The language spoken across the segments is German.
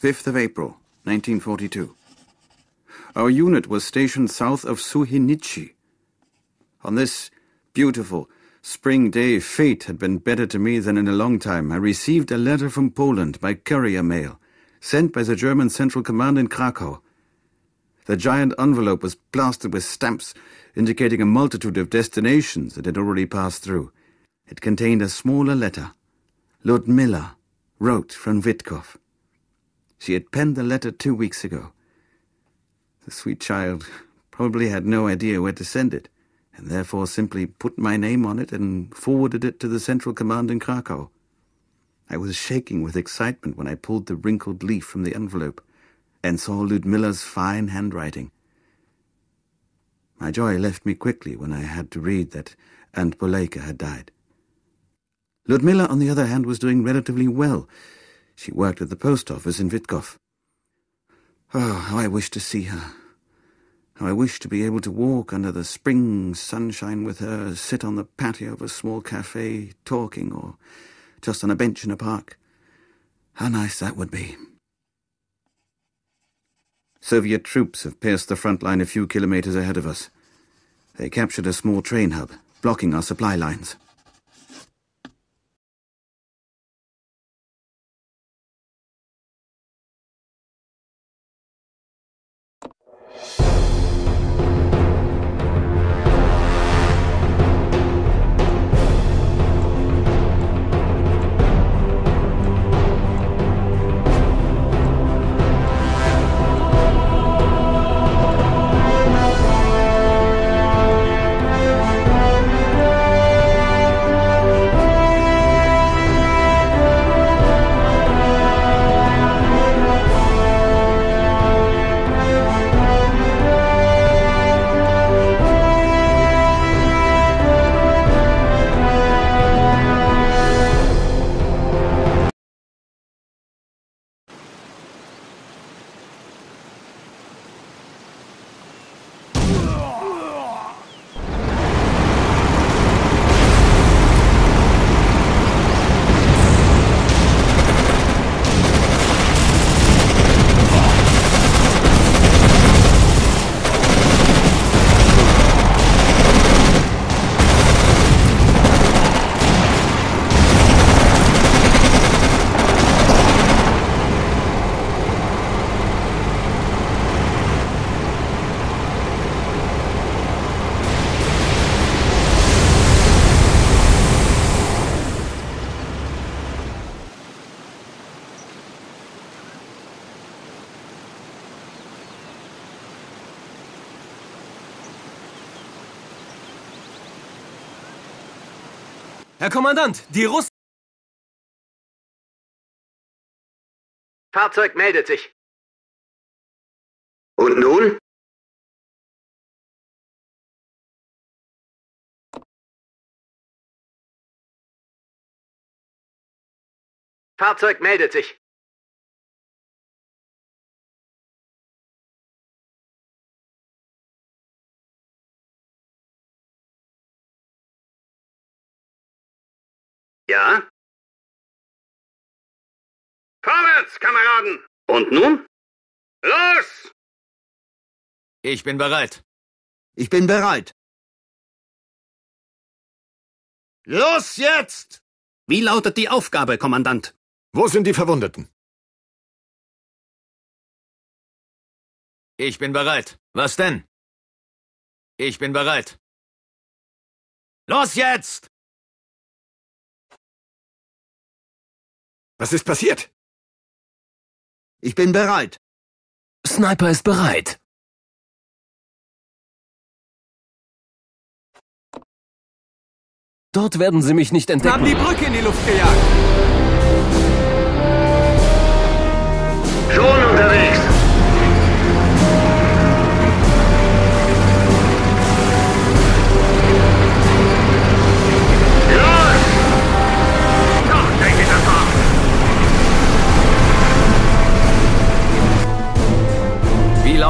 5th of April, 1942. Our unit was stationed south of Suhinichi. On this beautiful spring day, fate had been better to me than in a long time. I received a letter from Poland by courier mail, sent by the German Central Command in Krakow. The giant envelope was plastered with stamps indicating a multitude of destinations it had already passed through. It contained a smaller letter. Ludmilla wrote from Witkov. She had penned the letter two weeks ago. The sweet child probably had no idea where to send it, and therefore simply put my name on it and forwarded it to the Central Command in Krakow. I was shaking with excitement when I pulled the wrinkled leaf from the envelope and saw Ludmilla's fine handwriting. My joy left me quickly when I had to read that Aunt Boleika had died. Ludmilla, on the other hand, was doing relatively well. She worked at the post office in Witkov. Oh, how I wish to see her. How I wish to be able to walk under the spring sunshine with her, sit on the patio of a small cafe, talking, or just on a bench in a park. How nice that would be. Soviet troops have pierced the front line a few kilometers ahead of us. They captured a small train hub, blocking our supply lines. Herr Kommandant, die Russen... Fahrzeug meldet sich. Und nun? Fahrzeug meldet sich. Vorwärts, Kameraden! Und nun? Los! Ich bin bereit. Ich bin bereit. Los jetzt! Wie lautet die Aufgabe, Kommandant? Wo sind die Verwundeten? Ich bin bereit. Was denn? Ich bin bereit. Los jetzt! Was ist passiert? Ich bin bereit. Sniper ist bereit. Dort werden sie mich nicht entdecken. Haben die Brücke in die Luft gejagt.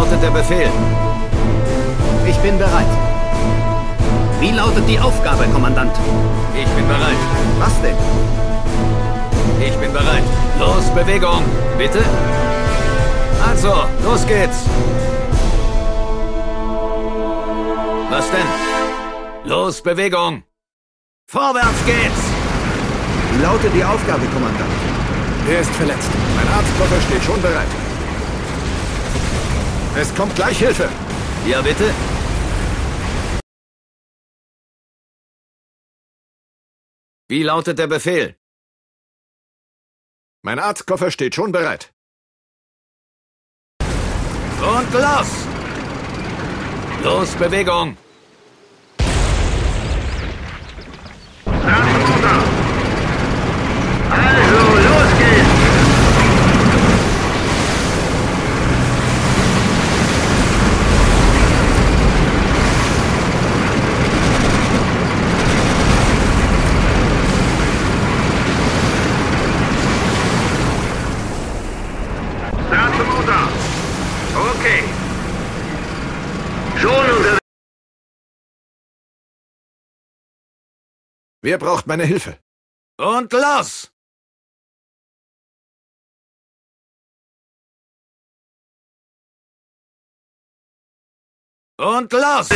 Lautet der Befehl? Ich bin bereit. Wie lautet die Aufgabe, Kommandant? Ich bin bereit. Was denn? Ich bin bereit. Los, Bewegung. Bitte? Also, los geht's. Was denn? Los, Bewegung. Vorwärts geht's. Wie lautet die Aufgabe, Kommandant? Er ist verletzt. Mein Arztkoffer steht schon bereit. Es kommt gleich Hilfe. Ja, bitte? Wie lautet der Befehl? Mein Arztkoffer steht schon bereit. Und los! Los, Bewegung! Also, los Wer braucht meine Hilfe? Und los! Und los!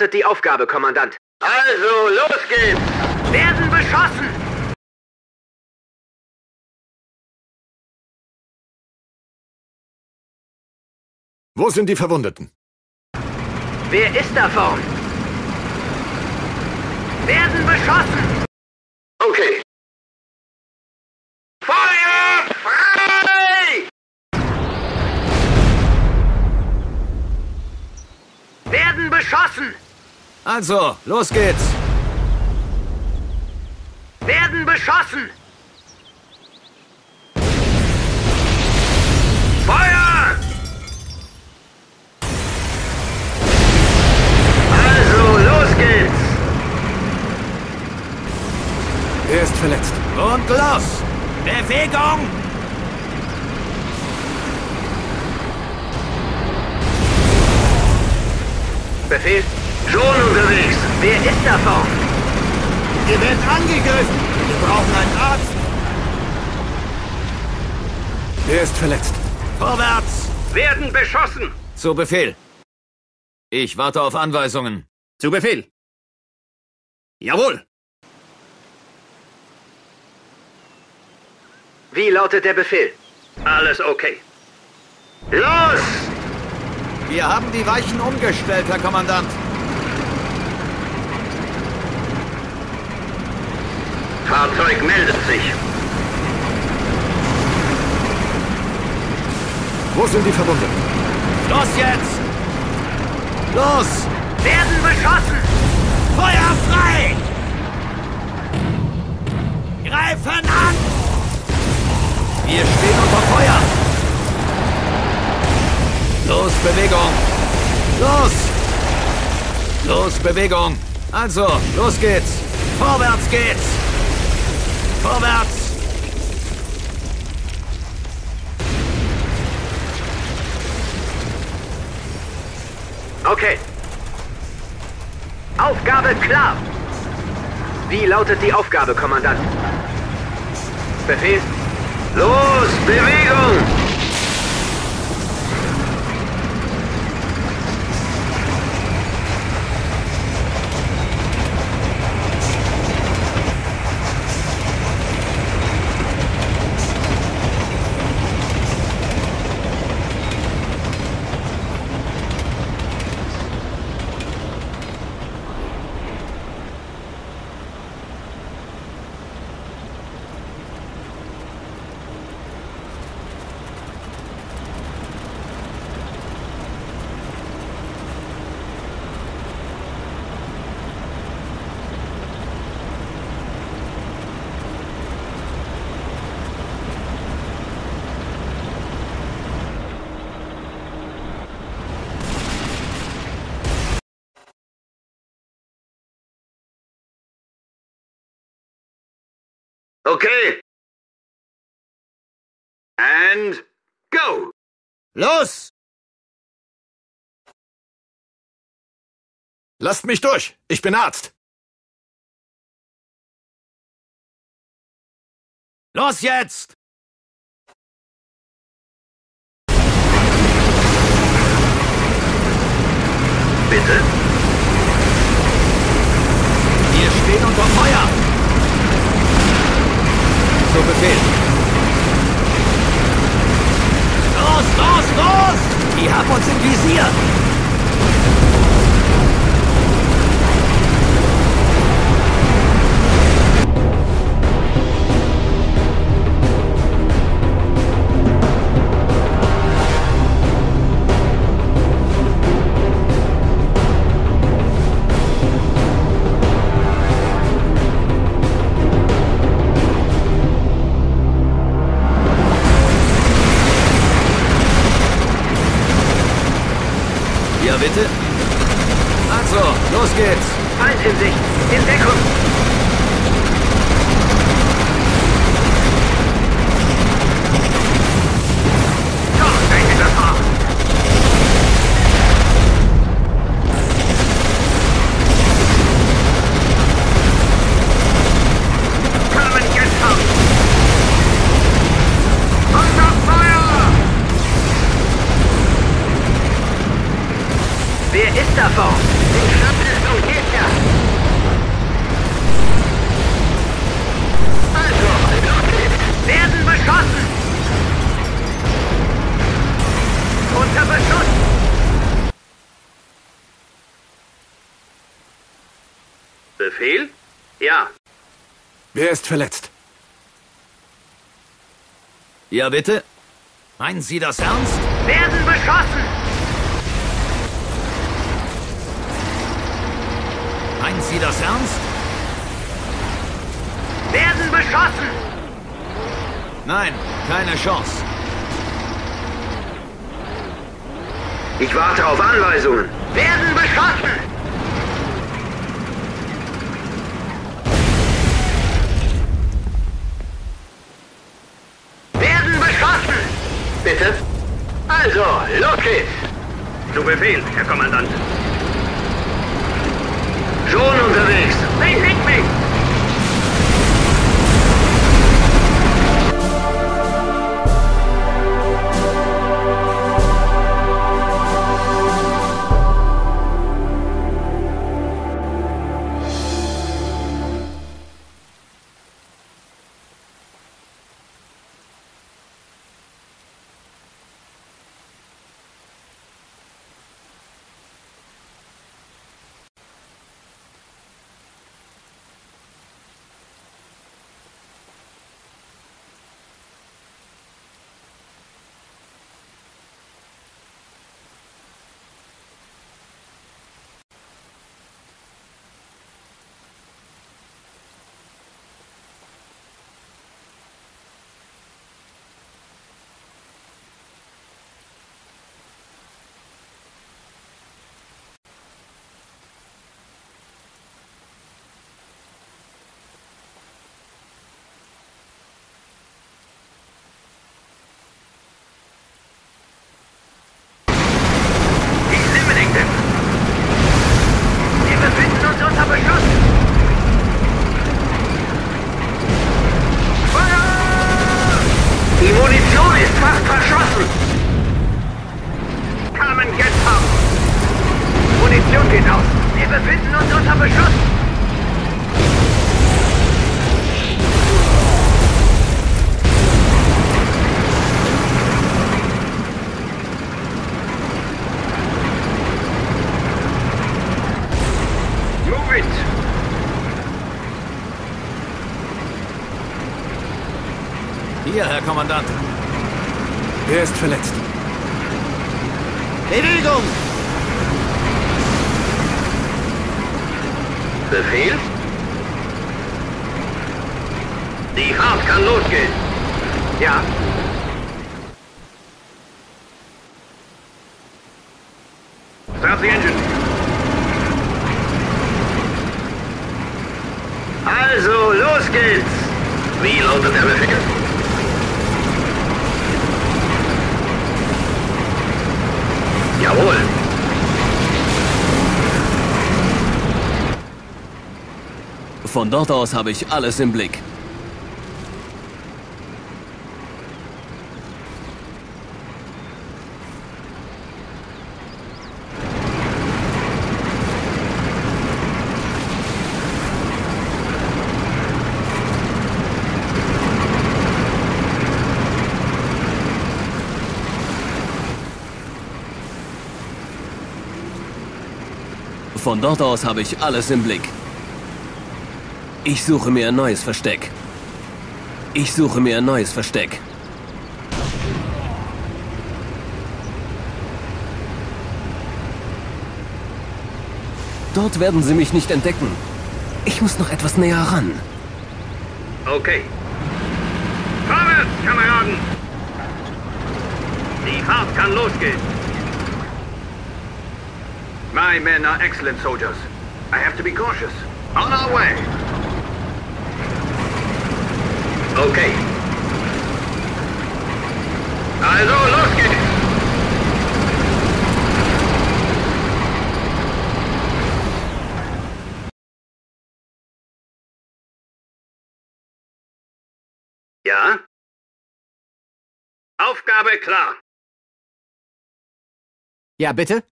Lautet die Aufgabe, Kommandant? Also, los geht's! Werden beschossen! Wo sind die Verwundeten? Wer ist da vorn? Werden beschossen! Okay. Feuer frei! Werden beschossen! Also, los geht's! Werden beschossen! Feuer! Also, los geht's! Er ist verletzt. Und los! Bewegung! Befehl? Schon unterwegs. Wer ist da vorn? Ihr werdet angegriffen. Wir brauchen einen Arzt. Er ist verletzt. Vorwärts! Werden beschossen! Zu Befehl. Ich warte auf Anweisungen. Zu Befehl. Jawohl. Wie lautet der Befehl? Alles okay. Los! Wir haben die Weichen umgestellt, Herr Kommandant. Fahrzeug meldet sich. Wo sind die Verwundeten? Los jetzt! Los! Werden beschossen! Feuer frei! Greifen an! Wir stehen unter Feuer! Los, Bewegung! Los! Los, Bewegung! Also, los geht's! Vorwärts geht's! Vorwärts! Okay. Aufgabe klar. Wie lautet die Aufgabe, Kommandant? Befehl? Los, Bewegung! Okay. And go! Los! Lasst mich durch! Ich bin Arzt! Los jetzt! Bitte? Wir stehen unter Feuer! So Befehl. Los, los, los! Die haben uns im Visier! Wer ist verletzt? Ja, bitte? Meinen Sie das ernst? Werden beschossen! Meinen Sie das ernst? Werden beschossen! Nein, keine Chance. Ich warte auf Anweisungen. Werden beschossen! Werden beschossen! Bitte? Also, los geht's! Zu Befehl, Herr Kommandant. Schon unterwegs. Besiegt Hier, Herr Kommandant. Er ist verletzt. Bewegung! Befehl? Die Fahrt kann losgehen. Ja. Start the engine. Also, los geht's. Wie lautet der Befehl? Jawohl. Von dort aus habe ich alles im Blick. Von dort aus habe ich alles im Blick. Ich suche mir ein neues Versteck. Ich suche mir ein neues Versteck. Dort werden sie mich nicht entdecken. Ich muss noch etwas näher ran. Okay. Vorwärts, Kameraden! Die Fahrt kann losgehen. My men are excellent soldiers. I have to be cautious. On our way. Okay. Also, los geht's! Ja? Aufgabe klar. Ja, bitte?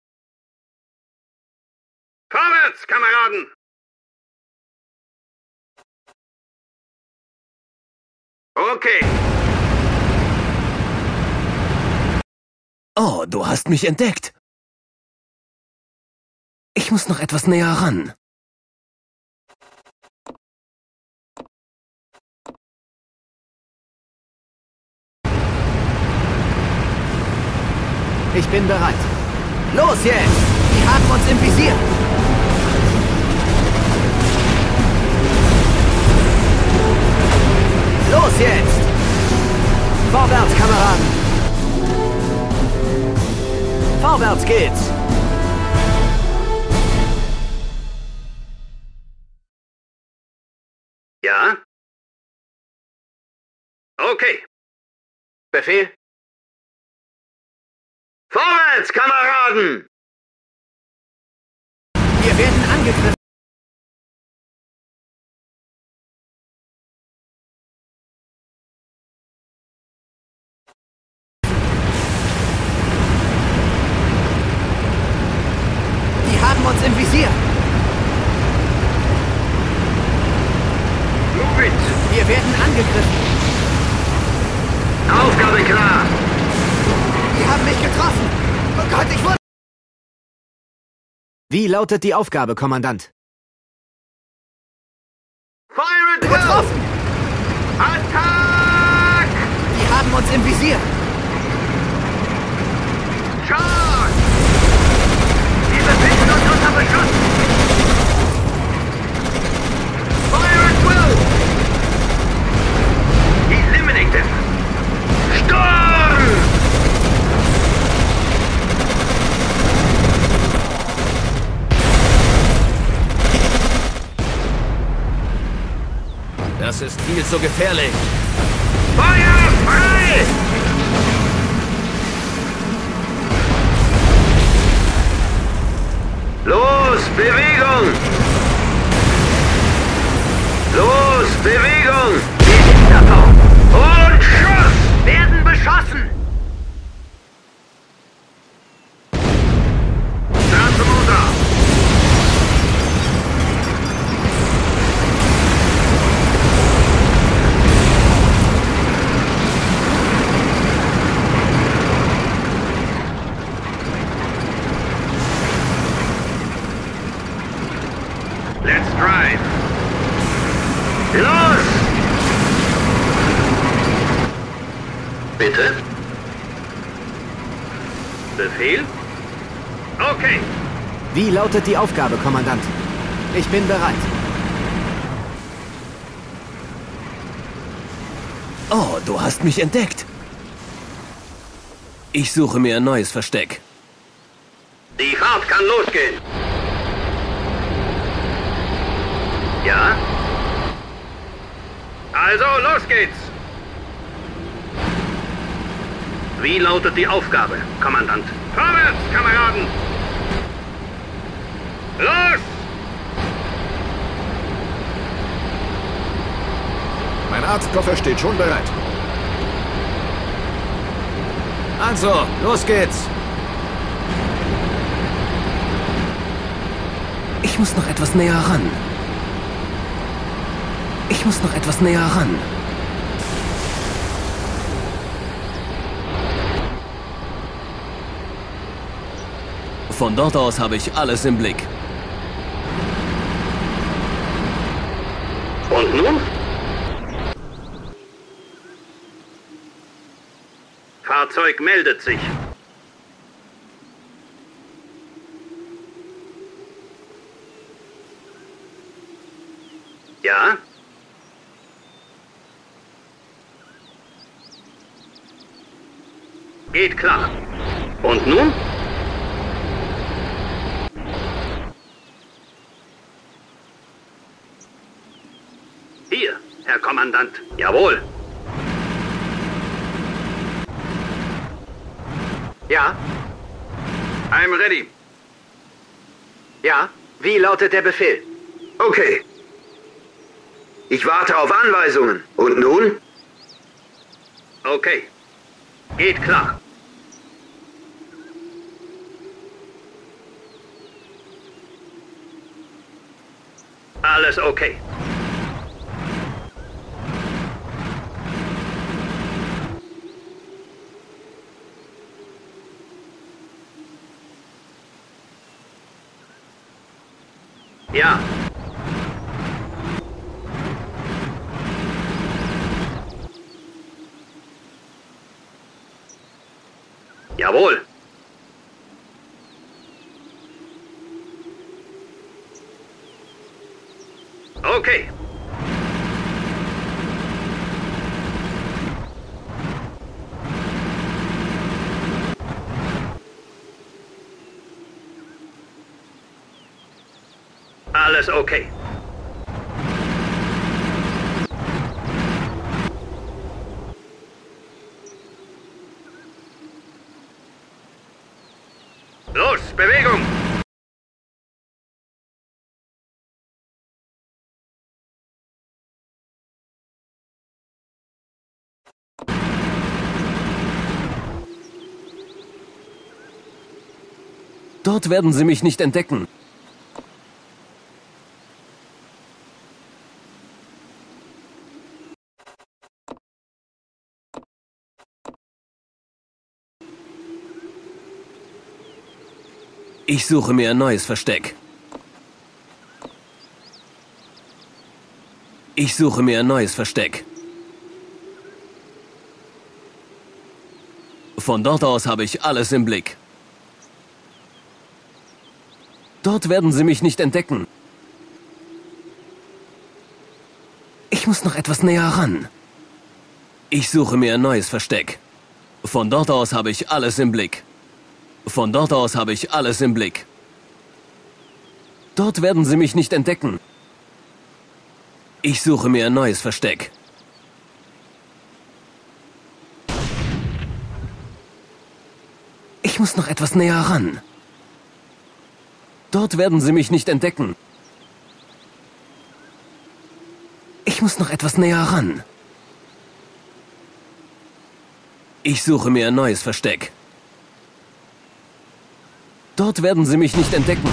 Vorwärts, Kameraden! Okay, Oh, du hast mich entdeckt. Ich muss noch etwas näher ran. Ich bin bereit. Los jetzt! Die haben uns im Visier! Los jetzt! Vorwärts, Kameraden! Vorwärts geht's! ja? Okay. Befehl? Vorwärts, Kameraden! Wir werden angegriffen! Haben uns im Visier! Move it! Wir werden angegriffen! Aufgabe klar! Die haben mich getroffen! Oh Gott, ich wurde... Wie lautet die Aufgabe, Kommandant? Fire at will! Getroffen! Attack! Die haben uns im Visier! Charge! Wir befinden uns unter Beschuss! Fire at will! Eliminate them! Sturm! Das zu gefährlich. Bitte? Befehl? Okay. Wie lautet die Aufgabe, Kommandant? Ich bin bereit. Oh, du hast mich entdeckt. Ich suche mir ein neues Versteck. Die Fahrt kann losgehen. Ja? Also, los geht's. Wie lautet die Aufgabe, Kommandant? Vorwärts, Kameraden! Los! Mein Arztkoffer steht schon bereit. Also, los geht's. Ich muss noch etwas näher ran. Ich muss noch etwas näher ran. Von dort aus habe ich alles im Blick. Und nun? Fahrzeug meldet sich. Ja? Geht klar. Und nun? Hier, Herr Kommandant. Jawohl. Ja, I'm ready. ja. Wie lautet der Befehl? Okay. Ich warte auf Anweisungen. Und nun? Okay. Geht klar. Alles okay. Ja. Jawohl. Okay. Alles okay. Los, Bewegung! Dort werden sie mich nicht entdecken. Ich suche mir ein neues Versteck. Ich suche mir ein neues Versteck. Von dort aus habe ich alles im Blick. Dort werden sie mich nicht entdecken. Ich muss noch etwas näher ran. Ich suche mir ein neues Versteck. Von dort aus habe ich alles im Blick. Von dort aus habe ich alles im Blick. Dort werden sie mich nicht entdecken. Ich suche mir ein neues Versteck. Ich muss noch etwas näher ran. Dort werden sie mich nicht entdecken. Ich muss noch etwas näher ran. Ich suche mir ein neues Versteck. Dort werden sie mich nicht entdecken.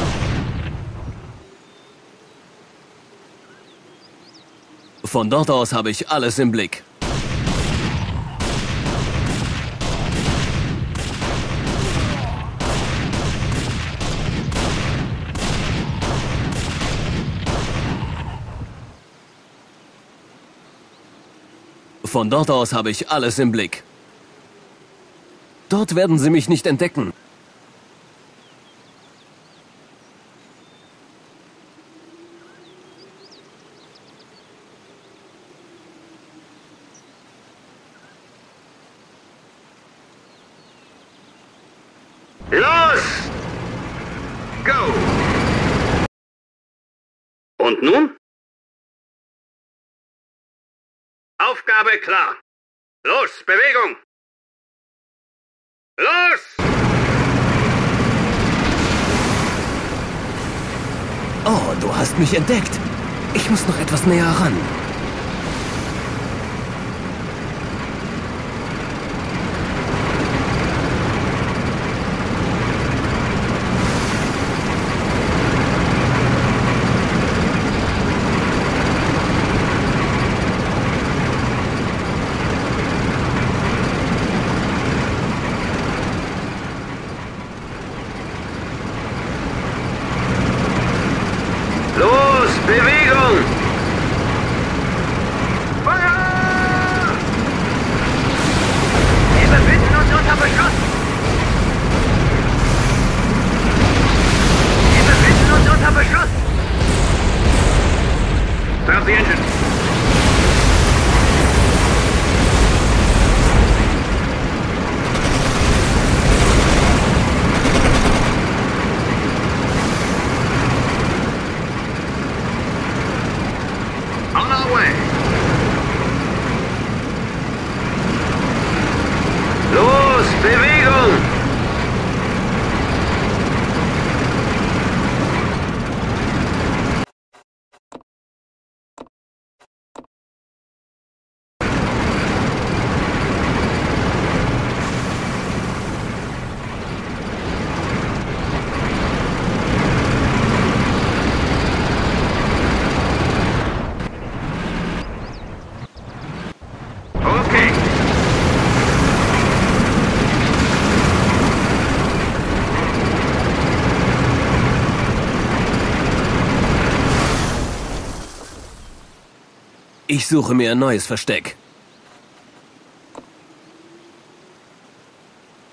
Von dort aus habe ich alles im Blick. Von dort aus habe ich alles im Blick. Dort werden sie mich nicht entdecken. Und nun? Aufgabe klar. Los, Bewegung! Los! Oh, du hast mich entdeckt. Ich muss noch etwas näher ran. Ich suche mir ein neues Versteck.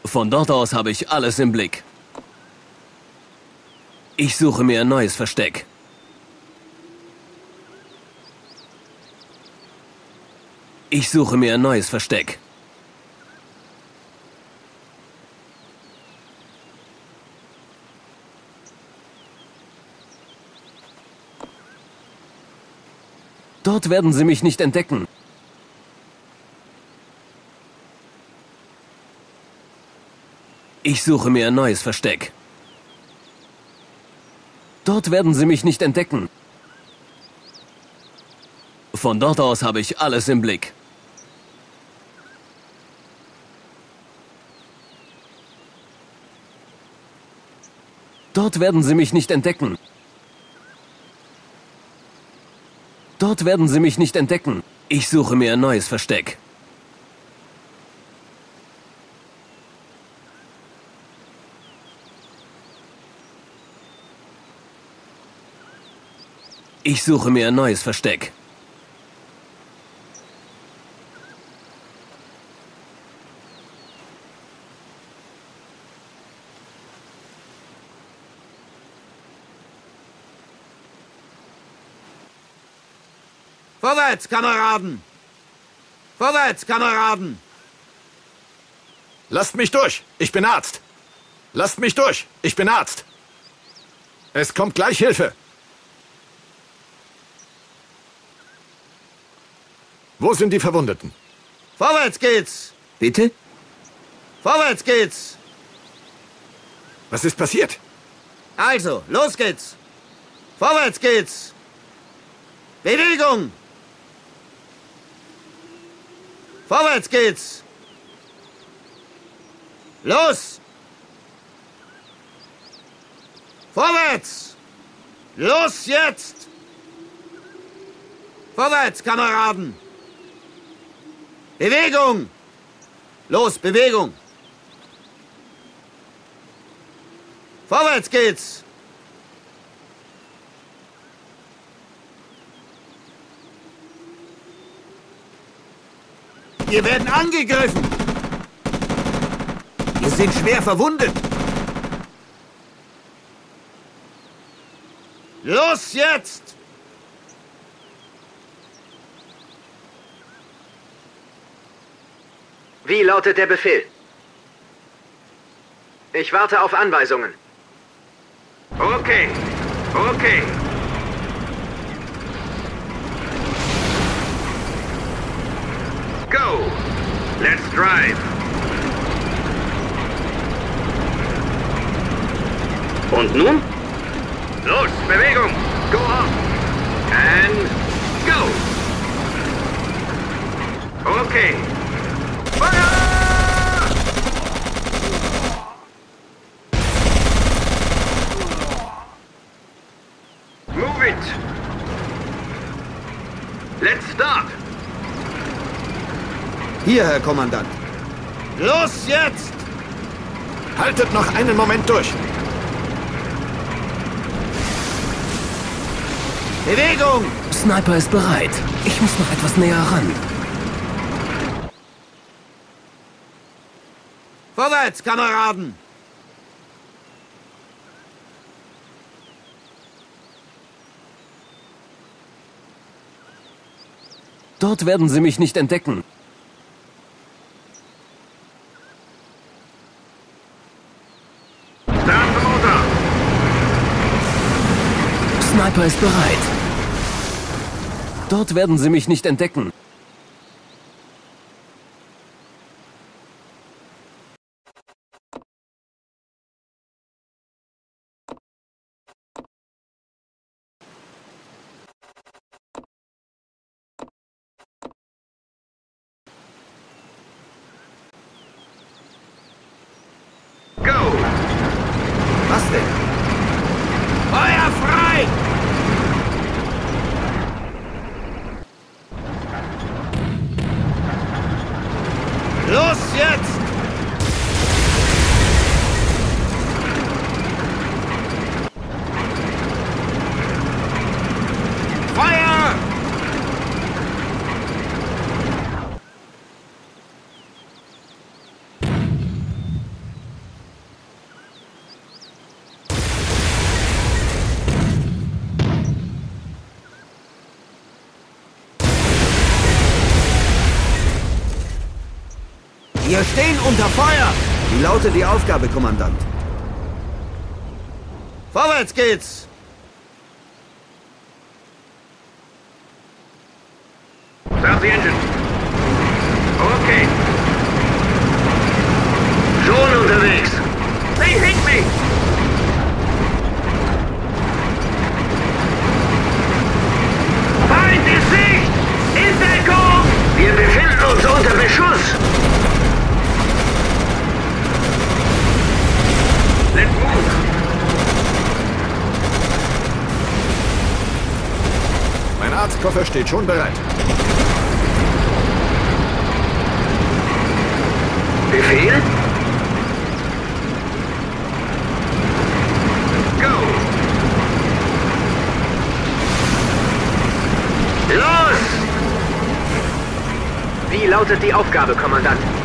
Von dort aus habe ich alles im Blick. Ich suche mir ein neues Versteck. Ich suche mir ein neues Versteck. Dort werden sie mich nicht entdecken. Ich suche mir ein neues Versteck. Dort werden sie mich nicht entdecken. Von dort aus habe ich alles im Blick. Dort werden sie mich nicht entdecken. Dort werden sie mich nicht entdecken. Ich suche mir ein neues Versteck. Ich suche mir ein neues Versteck. Vorwärts, Kameraden! Vorwärts, Kameraden! Lasst mich durch. Ich bin Arzt. Lasst mich durch. Ich bin Arzt. Es kommt gleich Hilfe. Wo sind die Verwundeten? Vorwärts geht's! Bitte? Vorwärts geht's! Was ist passiert? Also, los geht's! Vorwärts geht's! Bewegung! Vorwärts geht's! Los! Vorwärts! Los jetzt! Vorwärts, Kameraden! Bewegung! Los, Bewegung! Vorwärts geht's! Wir werden angegriffen! Wir sind schwer verwundet! Los jetzt! Wie lautet der Befehl? Ich warte auf Anweisungen. Okay, okay. Go! Let's drive! Und nun? Los, Bewegung! Go on! And go! Okay. Hier, Herr Kommandant. Los jetzt! Haltet noch einen Moment durch. Bewegung! Sniper ist bereit. Ich muss noch etwas näher ran. Vorwärts, Kameraden! Dort werden sie mich nicht entdecken. Start the motor! Sniper ist bereit. Dort werden sie mich nicht entdecken. Go! Was denn? Feuer frei! Los jetzt! Feuer! Wir stehen unter Feuer! Wie lautet die Aufgabe, Kommandant? Vorwärts geht's! Start the engine. Okay. Schon unterwegs. They hit me! Feind in Sicht! In Deckung! Wir befinden uns unter Beschuss! Let's move! Mein Arztkoffer steht schon bereit. Befehl? Go! Los! Wie lautet die Aufgabe, Kommandant?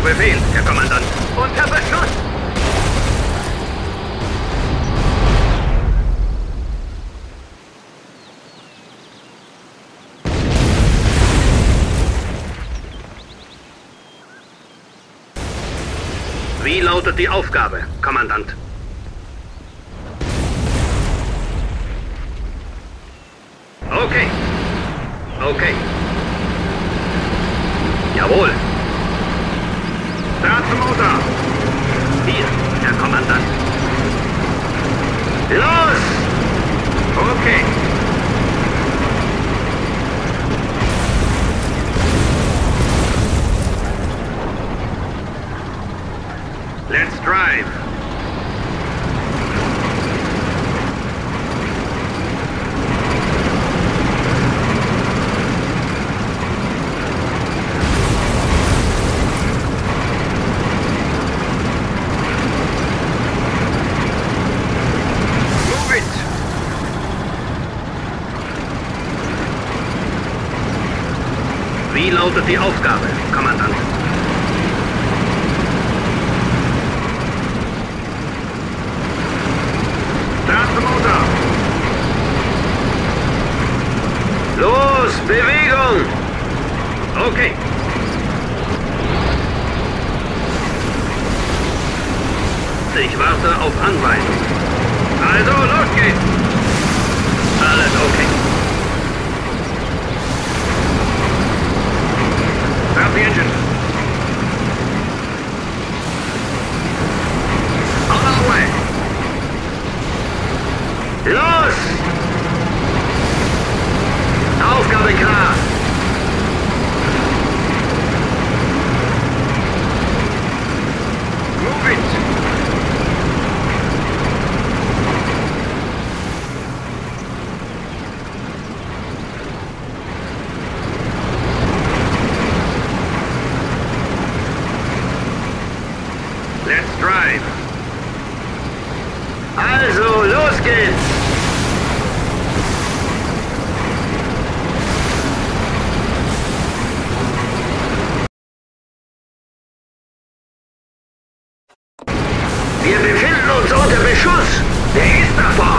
Zu Befehl, Herr Kommandant. Unter Beschuss! Wie lautet die Aufgabe, Kommandant? Okay. Okay. Jawohl. Start zum Motor. Hier, Herr Kommandant. Los! Okay. Let's drive. Wie lautet die Aufgabe, Kommandant? Start the Motor! Los, Bewegung! Okay. Ich warte auf Anweisung. Also, los geht's! The engine. On our way. Los! Aufgabe klar. Wir befinden uns unter Beschuss. Der ist nach vorn.